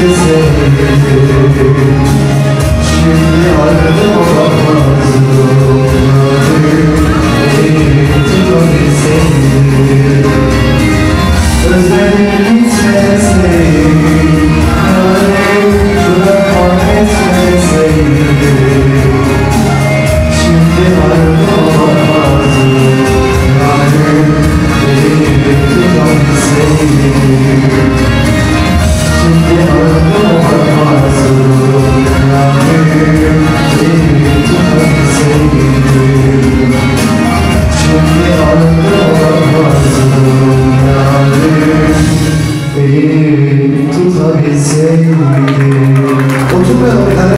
güzeldi Şimdi ardım var tutabilseydim Oturmayalım